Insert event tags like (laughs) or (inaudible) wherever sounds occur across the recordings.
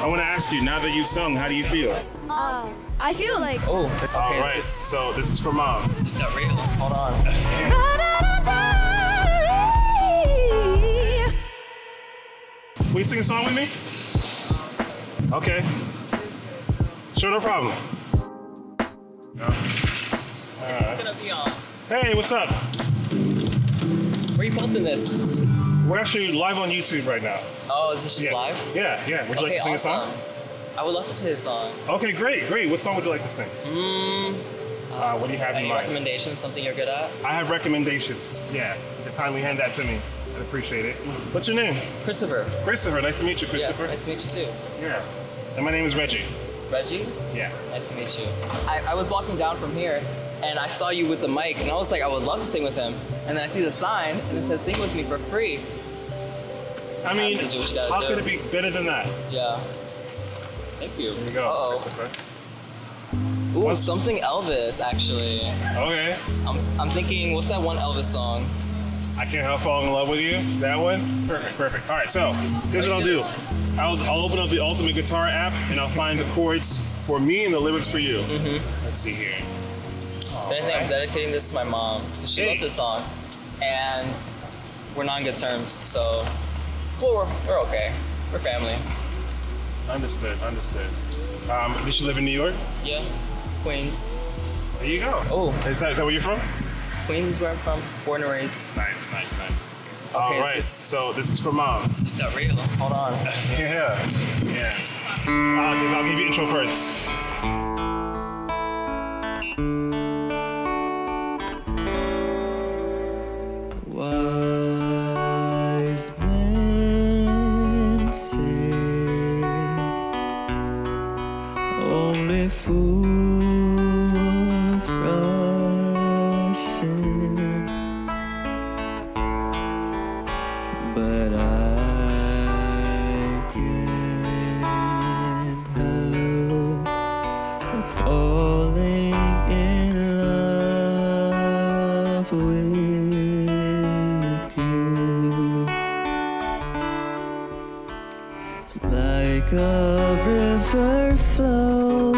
I want to ask you, now that you've sung, how do you feel? Um, I feel like Oh, okay. All right, This so this is for mom. is not real. Hold on. Will you sing a song with me? Okay. Sure, no problem. No. It's gonna be on. Hey, what's up? Where are you posting this? We're actually live on YouTube right now. Oh, is this just yeah. live? Yeah, yeah. Would you like to sing awesome. a song? I would love to play a song. Okay, great, great. What song would you like to sing? Mm, Uh, what do you have in mind? recommendations? Something you're good at? I have recommendations. Yeah, you can kindly hand that to me. I'd appreciate it. What's your name? Christopher. Christopher. Nice to meet you, Christopher. Yeah, nice to meet you too. Yeah. And my name is Reggie. Reggie, Yeah. nice to meet you. I, I was walking down from here and I saw you with the mic and I was like, I would love to sing with him. And then I see the sign and it says sing with me for free. I mean, to do what you gotta how could it be better than that? Yeah. Thank you. Here you go, Uh-oh. Christopher. Ooh, What's- something Elvis actually. Okay. I'm, I'm thinking, what's that one Elvis song? I can't help falling in love with you. That one? Perfect, perfect. All right, so here's what I'll do. I'll, I'll open up the Ultimate Guitar app and I'll find the chords for me and the lyrics for you. Mm-hmm. Let's see here. If anything, I'm dedicating this to my mom. She Hey. loves this song. And we're not on good terms, so well, we're, we're okay. We're family. Understood, understood. Um, does she live in New York? Yeah. Queens. There you go. Oh. Is that, is that where you're from? Queens is where I'm from. Born and raised. Nice, nice, nice. All is right, this- so this is for mom. It's not real. Hold on. (laughs) Yeah, yeah. I'll, I'll give you intro first. Fools rush in, but I can't help falling in love with you. Like a river flows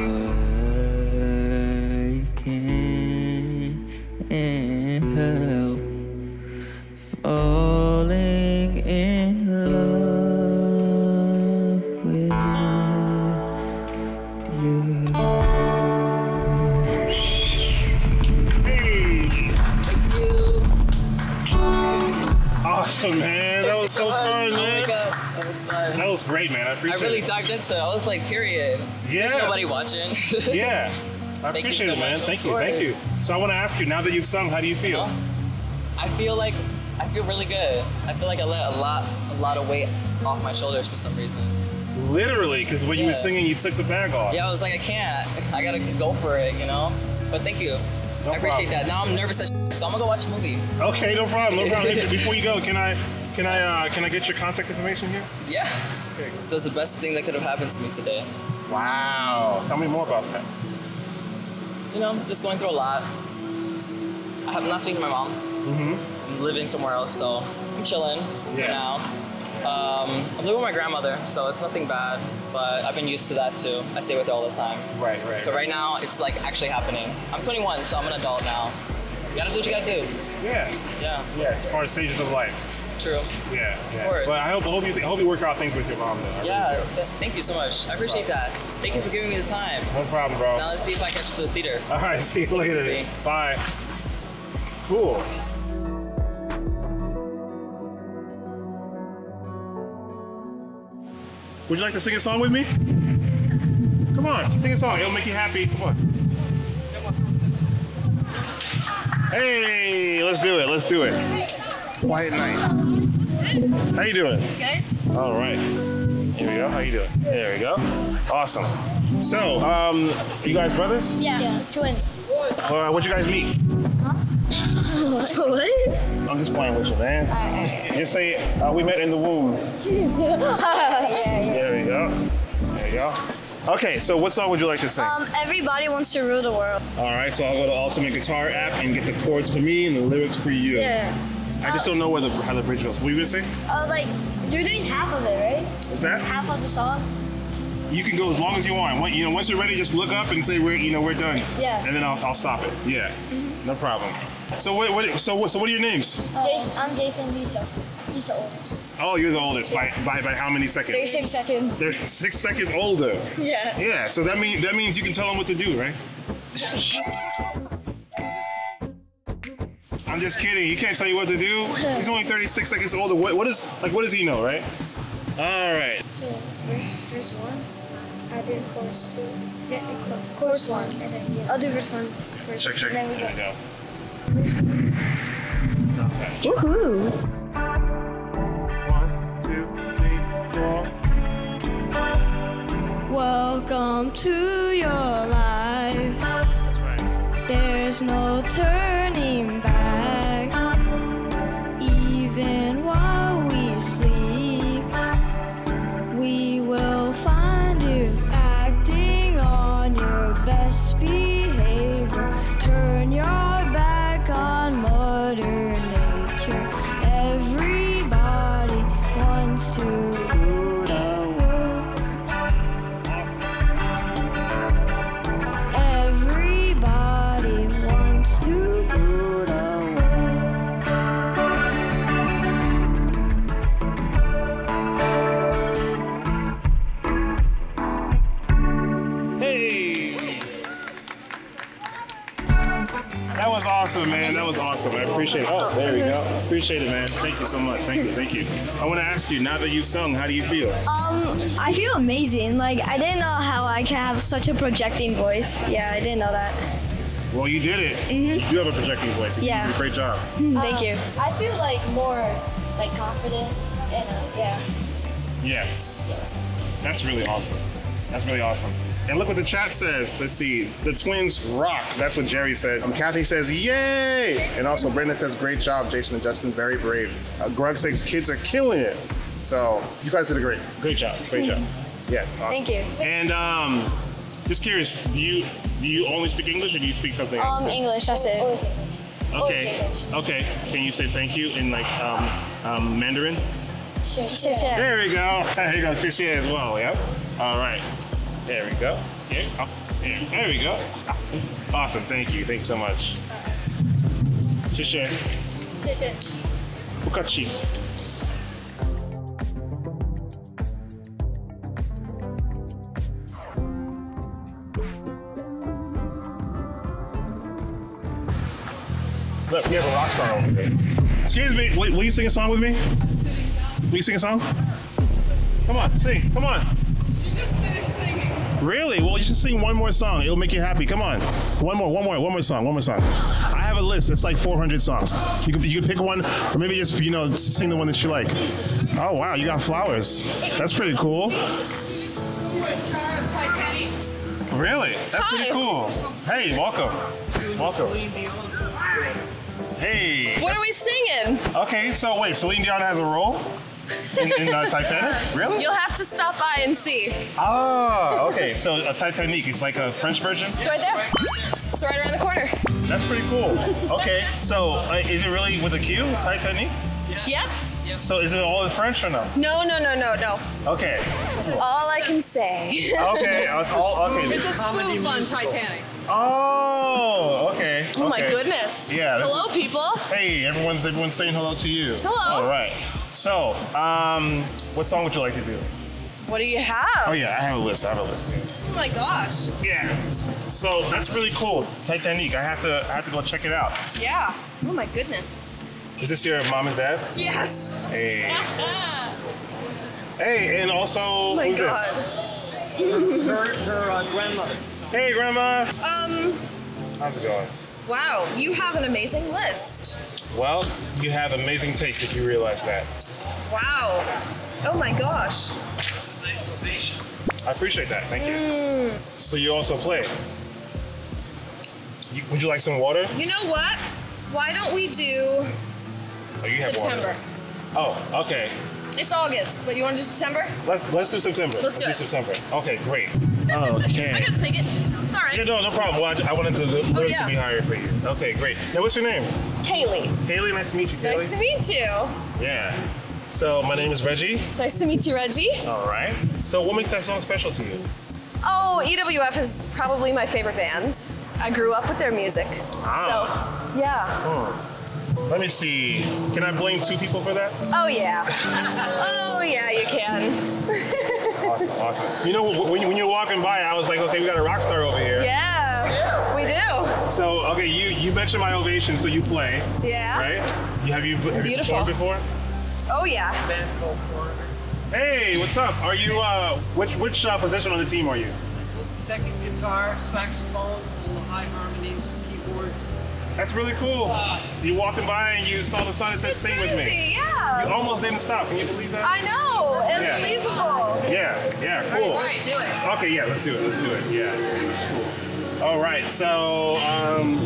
I watching. (laughs) Yeah. I Thank appreciate so it, man. much. Thank Of you, thank you. So I want to ask you, now that you've sung, how do you feel? I feel like I feel really good. I feel like I let a lot a lot of weight off my shoulders for some reason. Literally, because when you were singing, you took the bag off. Yeah, I was like, I can't. I gotta go for it, you know. But thank you. No I appreciate problem. that. Now I'm nervous as shit, so I'm gonna go watch a movie. Okay, no problem, no problem. (laughs) Before you go, can I, can I, uh, can I get your contact information here? Yeah. Okay. That's the best thing that could have happened to me today. Wow. Tell me more about that. You know, just going through a lot. I have, I'm not speaking to my mom. Mm-hmm. I'm living somewhere else, so I'm chilling Yeah. for now. Um, I'm living with my grandmother, so it's nothing bad, but I've been used to that too. I stay with her all the time. Right, right. So right now, it's like actually happening. I'm 21, so I'm an adult now. You gotta do what you gotta do. Yeah. Yeah. Yeah, as far as stages of life. True. Yeah, yeah. course. But I hope, I hope you I hope you work out things with your mom though. I really Yeah, th- thank you so much. I appreciate that. Thank you for giving me the time. No problem, bro. Now let's see if I catch the theater. All right, (laughs) see you later. easy. Bye. Cool. Would you like to sing a song with me? Come on, sing a song. It'll make you happy. Come on. Hey, let's do it. Let's do it. Quiet night. How you doing? Good. All right. Here we go. How you doing? There we go. Awesome. So, um, you guys brothers? Yeah. Twins. Uh, what'd you guys meet? (laughs) what? I'm just playing with you, man. Just say uh, we met in the womb. (laughs) There we go. There you go. Okay, so what song would you like to sing? Um, everybody wants to rule the world. All right, so I'll go to Ultimate Guitar app and get the chords for me and the lyrics for you. Yeah. I just don't know where the how the bridge goes. What were you gonna say? Oh, like you're doing half of it, right? What's that? Half of the song. You can go as long as you want. When- You know, once you're ready, just look up and say we're you know we're done. Yeah. And then I'll, I'll stop it. Yeah. Mm-hmm. No problem. So what, what so what so what are your names? Oh, Jason, I'm Jason. He's Justin. He's the oldest. Oh, you're the oldest by by by how many seconds? 36 seconds. They're six seconds older. Yeah. Yeah, so that means that means you can tell them what to do, right? (laughs) I'm just kidding. He can't tell you what to do. He's only 36 seconds older. What what is like what does he know, right? All right. So verse one, I do chorus two, yeah, chorus one, and then yeah. I'll do verse one first. Check check. And then we There go. go. Woohoo! One, two, three, four. Welcome to awesome, man. That was awesome. I appreciate it. Oh, there we go. Appreciate it, man. Thank you so much. Thank you. Thank you. I want to ask you, now that you've sung, how do you feel? Um, I feel amazing. Like I didn't know how I can have such a projecting voice. Yeah, I didn't know that. Well, you did it. Mhm. You have a projecting voice. You Yeah. did a great job. Thank you. I feel like more like confident and uh, yeah. Yes. That's really awesome. That's really awesome. And look what the chat says. Let's see. The twins rock. That's what Jerry said. Um, Kathy says, yay! And also Brendan says, great job, Jason and Justin. Very brave. Uh, Greg says, kids are killing it. So you guys did a great, great job. Great job. Yes. Awesome. Thank you. And um, just curious, do you do you only speak English or do you speak something else? Um, English. That's it. okay. Okay. Can you say thank you in like um, um, Mandarin? There we go. (laughs) There you go. Xie as well. Yep. All right. There we go. Yeah. Oh, yeah. There we go. Awesome. Thank you. Thanks so much. Xie. Sure, sure. Bukachi. Look, we have a rock star over here. Excuse me, will, will you sing a song with me? Will you sing a song? Come on, sing. Come on. She just finished singing. Really? Well, you should sing one more song. It'll make you happy. Come on. One more, one more, one more song, one more song. I have a list. It's like 400 songs. You can, you can pick one, or maybe just, you know, sing the one that you like. Oh, wow. You got flowers. That's pretty cool. Really? That's pretty cool. Hey, welcome. Welcome. Hey. What are we singing? Okay, so wait, Celine Dion has a role (laughs) in, in uh, Titanique? Really? You'll have to stop by and see. Oh, okay. So a Titanique, it's like a French version? It's right there. It's right around the corner. That's pretty cool. Okay, so uh, is it really with a Q, Titanique? Yep. So is it all in French or no? No, no, no, no, no. Okay. That's all I can say. Okay. It's (laughs) all, okay. It's a spoof on Titanic. Oh, okay. Oh my goodness. Yeah, Hello, is- people. Hey, everyone's everyone's saying hello to you. Hello. All right. So, um, what song would you like to do? What do you have? Oh yeah, I have a list. I have a list here. Oh my gosh. Yeah. So that's really cool. Titanique. I have to I have to go check it out. Yeah. Oh my goodness. Is this your mom and dad? Yes. Hey. (laughs) Hey, and also Oh my who's god. this? Her, her uh, grandmother. Hey, grandma. Um. How's it going? Wow. You have an amazing list. Well, you have amazing taste if you realize that. Wow. Oh my gosh. Nice Ovation. I appreciate that. Thank you. Mm. So you also play. You, would you like some water? You know what? Why don't we do Oh, you have September? water. Oh, okay. It's August, but you want to do September? Let's let's do September. Let's do it. September. Okay, great. Okay. (laughs) I can just take it. It's all right. Yeah, no, no problem. Well, I, I wanted to the Oh, yeah. to be higher for you. Okay, great. Now, what's your name? Cayleigh. Cayleigh, Nice to meet you, Haley. Nice to meet you. Yeah. So my name is Reggie. Nice to meet you, Reggie. All right. So what makes that song special to you? Oh, EWF is probably my favorite band. I grew up with their music. Ah. So, yeah. Hmm. Let me see. Can I blame two people for that? Oh, yeah. (laughs) oh, yeah, you can. (laughs) Awesome, awesome. You know, when, when you're walking by, I was like, okay, we got a rock star over here. Yeah, we do. So, okay, you you mentioned my Ovation, so you play, Yeah. right? You have you have you Beautiful. performed before? Oh, yeah. Band called Foreigner. Hey, what's up? Are you uh which which uh, position on the team are you? Second guitar, saxophone, all the high harmonies, keyboards. That's really cool. You walking by and you saw the sun and said, It's "Sing with me." crazy, You Yeah. almost didn't stop. Can you believe that? I know. Unbelievable. Yeah, yeah, cool. All right, do it. Okay, yeah, let's do it. Let's do it. Yeah. Cool. All right, so um,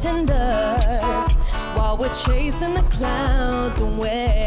pretenders while we're chasing the clouds away.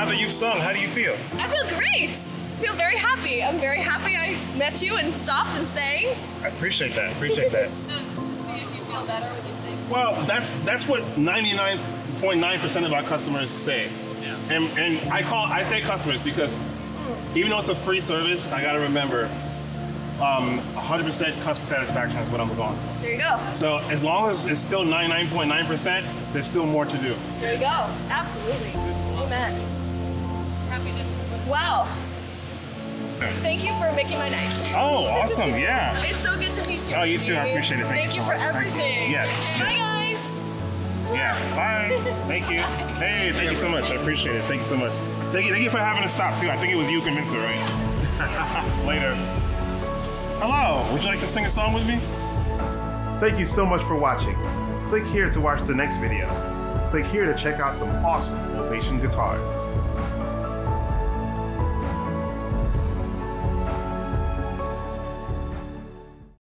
Now that you've sung, how do you feel? I feel great. I feel very happy. I'm very happy I met you and stopped and sang. I appreciate that. Appreciate that. (laughs) So is this to see if you feel better when you sing? Well, that's that's what 99.9% of our customers say. Yeah. And and I call I say customers because even though it's a free service, I gotta remember um, 100% customer satisfaction is what I'm going for. There you go. So as long as it's still 99.9%, there's still more to do. There you go. Absolutely. Amen. Happiness is Wow. Thank you for making my night. Oh, awesome! Yeah. (laughs) It's so good to meet you. Oh, you too. I appreciate it. Thank Thank you you so for much. Everything. Yes. Bye, guys. Yeah. Bye. Thank you. (laughs) Hey, thank you so much. I appreciate it. Thank you so much. Thank you. Thank you for having us stop too. I think it was you who convinced her, right? (laughs) Later. Hello. Would you like to sing a song with me? Thank you so much for watching. Click here to watch the next video. Click here to check out some awesome Ovation guitars.